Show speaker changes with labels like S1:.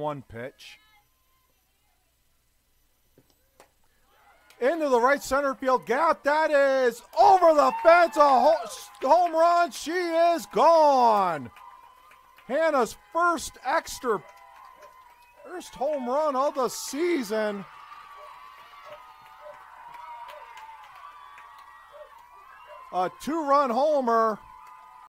S1: one pitch. Into the right center field gap. That is over the fence. A home run. She is gone. Hannah's first extra, first home run of the season. A two run homer.